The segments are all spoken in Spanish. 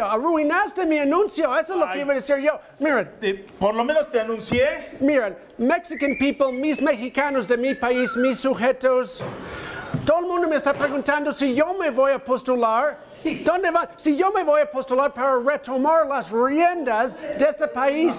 anuncio, arruinaste mi anuncio, eso es lo que iba a decir yo. Miren, Eh, por lo menos te anuncié. miren, Mexican people, mis mexicanos de mi país, mis sujetos, mundo me está preguntando si yo me voy a postular, ¿dónde va? Si yo me voy a postular para retomar las riendas de este país.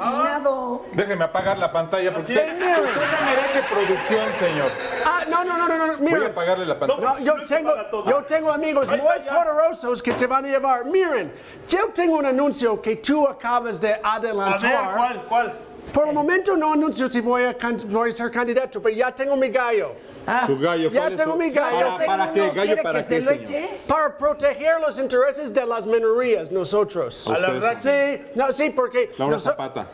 Déjeme apagar la pantalla porque usted, usted no merece producción, señor. Ah, no, no, no, no, no, Voy a apagarle la pantalla. No, yo tengo, yo tengo amigos muy poderosos que te van a llevar. Miren, yo tengo un anuncio que tú acabas de A adelantar. ver, ¿cuál? ¿Cuál? Por el momento no anuncio si voy a, can- voy a ser candidato, pero ya tengo mi gallo. Su gallo, Ya ¿cuál es tengo su- mi gallo. ¿Para, Tengo para qué? ¿Gallo ¿quiere para que qué, se lo eche? Para proteger los intereses de las minorías, nosotros. A la raza. Sí, no, sí, porque... Laura Zapata.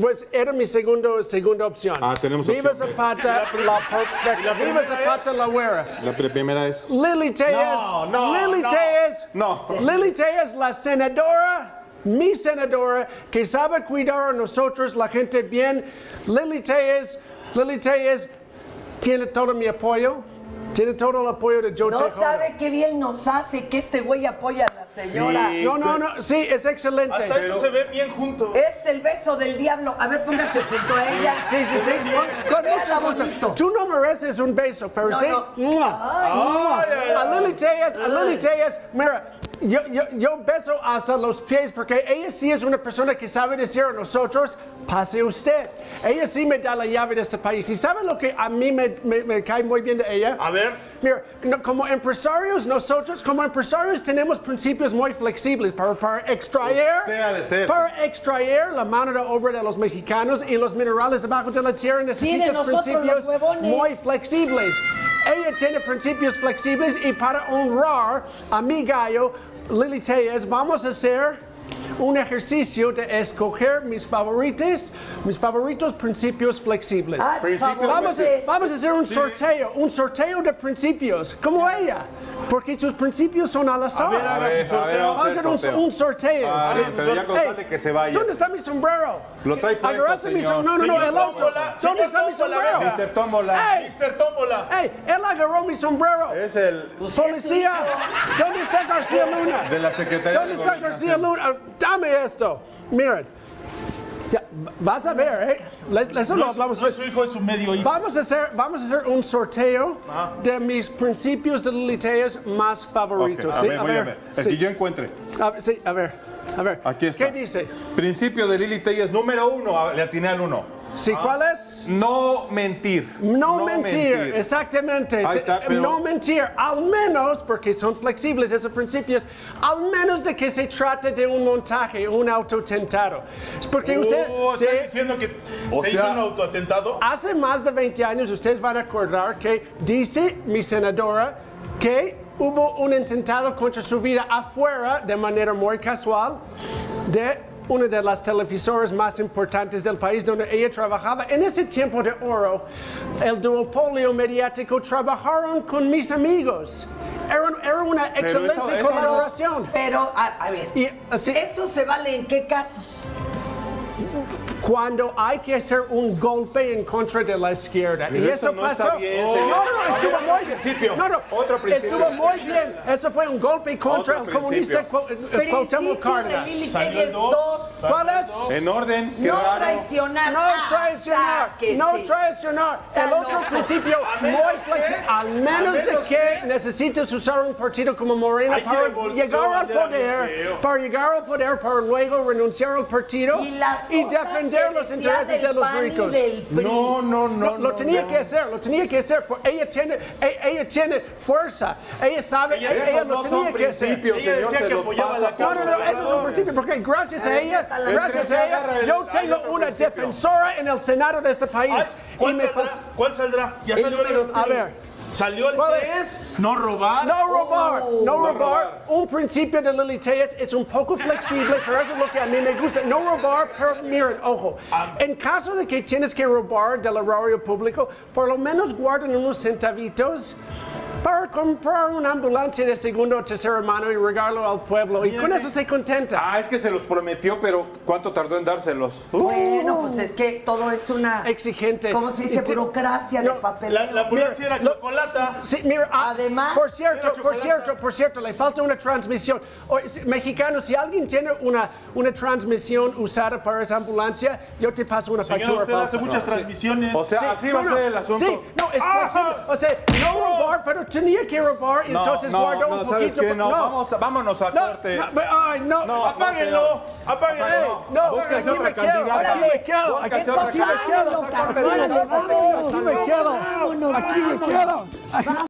Pues era mi segundo, segunda opción. Ah, tenemos Viva opción. Zapata, la, perfecta. la Viva primera Zapata, es? la güera. La pri- primera es... Lili Tellez. No, no, Lili no. Tellez. No. Lili Tellez, la senadora, mi senadora, que sabe cuidar a nosotros, la gente bien. Lili Tellez, Lili Tellez tiene todo mi apoyo. Tiene todo el apoyo de Joe No Tejada. sabe qué bien nos hace que este güey apoya a la señora. Sí. No, no, no, sí, es excelente. Hasta eso se ve bien junto. Es el beso del diablo. A ver, póngase junto a ella. Sí, sí, sí. Con, con mucho bonito. gusto. Tú no mereces un beso, pero No, sí. no. Ay. Ay, ay, A ay. Lili Tellez, a Lili Tellez, mira, yo, yo, yo beso hasta los pies porque ella sí es una persona que sabe decir a nosotros, pase usted. Ella sí me da la llave de este país. ¿Y sabe lo que a mí me, me- me cae muy bien de ella? A ver. Mira, no, como empresarios, nosotros como empresarios tenemos principios muy flexibles para, para extraer, de para extraer la mano de obra de los mexicanos y los minerales debajo de la tierra necesitas nosotros, principios muy flexibles. Ella tiene principios flexibles y para honrar a mi gallo, Lili Tellez, vamos a hacer un ejercicio de escoger mis favoritos, mis favoritos principios flexibles. Ah, por Principio favor, Vamos a, pues. vamos a hacer un sorteo, un sorteo de principios, como ella, porque sus principios son al azar. A ver, A ver, a ver, vamos a hacer un, sorteo. un sorteo. Ah, Sí. pero ya con Ey, tal de que se vaya. ¿Dónde está mi sombrero? Lo trae puesto, mi No, no, no, Señor el otro. Tómbola, ¿Dónde señor está mi sombrero? Mr. Tómbola. ¡Ey! Mr. Tómbola. ¡Ey! Él agarró mi sombrero. Es el Policía, ¿dónde está García Luna? de la Secretaría ¿Dónde de está García. Luna? Dame esto. Miren. Ya, vas a ver, ¿eh? Eso lo hablamos no es su hijo, es su medio hijo. Vamos a hacer, vamos a hacer un sorteo de mis principios de liteas más favoritos. a ¿sí? ver, voy a ver. El sí. que yo encuentre. A ver, sí, a ver, a ver. Aquí está. ¿Qué dice? Principio de Lili Telles, número uno. Le atiné al uno. Sí, ¿cuál es? No mentir. No, mentir, exactamente. Ahí está, Te- pero- No mentir, al menos, porque son flexibles esos principios, al menos de que se trate de un montaje, un autotentado. Porque usted, Oh, sí, ¿Estás diciendo que O se sea- hizo un autoatentado? hace más de 20 años, ustedes van a acordar que dice mi senadora que hubo un intentado contra su vida afuera de manera muy casual de una de las televisoras más importantes del país donde ella trabajaba. En ese tiempo de oro, el duopolio mediático trabajaron con mis amigos. Era, era una excelente eso- eso no- colaboración. Pero, a, a ver, Y así, ¿eso se vale en qué casos? Cuando hay que hacer un golpe en contra de la izquierda. Pero y eso eso no pasó. está bien, no, señor. no, no, estuvo muy bien. principio, No, no, otro principio. estuvo muy bien. Eso fue un golpe contra Otro el comunista eh, Cuauhtémoc Cárdenas. Lili Salió el Telles dos. 2. Salió ¿Cuál es? En orden, qué No raro. traicionar. No Ah, traicionar, no traicionar. El otro principio muy flexible. Al menos de que que- necesites usar un partido como Morena sí para llegar al poder, para llegar al poder, para luego renunciar al partido Y las y defender los intereses de los ricos. No, no, no. No, lo no, tenía no. que hacer, lo tenía que hacer. porque Ella tiene, e- ella, tiene fuerza. Ella sabe, Ella- ella, Esos lo no tenía que hacer. principios, Ella decía que apoyaba la por No, no, no, causa. esos son principios, porque gracias a ella, gracias a ella, el- yo tengo una principio. defensora en el Senado de este país. ¿Cuál saldrá? ¿Cuál saldrá? Ya El salió número el... A ver. Salió el ¿Cuál es? 3, no robar. No robar, no, robar. robar. Un principio de Lili Tellez es un poco flexible, pero eso es lo que a mí me gusta. No robar, pero miren, ojo. En caso de que tienes que robar del erario público, por lo menos guarden unos centavitos comprar una ambulancia de segundo o tercera mano y regalarlo al pueblo. Y con eso se contenta. Ah, es que se los prometió, pero ¿cuánto tardó en dárselos? Bueno, pues es que todo es una. Exigente. ¿Cómo se dice? Burocracia No, de papel. La, la ambulancia Mira, era lo- chocolata. Sí, mira, ah, Además- por cierto, por cierto, por cierto, le falta una transmisión. O- si- Mexicano, si alguien tiene una, una transmisión usada para esa ambulancia, yo te paso una Señora, factura usted hace muchas transmisiones. O sea, Sí, así va a ser el asunto. Sí, no, es Ah. O sea, no robar, pero tenía que robar y No, entonces no, guardó no, un ¿sabes poquito. qué? No, vamos a- vámonos a no, corte. no, ay, no, No, apáguenlo, apáguenlo. No, Búsquese aquí me quedo, aquí me quedo, aquí me quedo, aquí me quedo, aquí me quedo.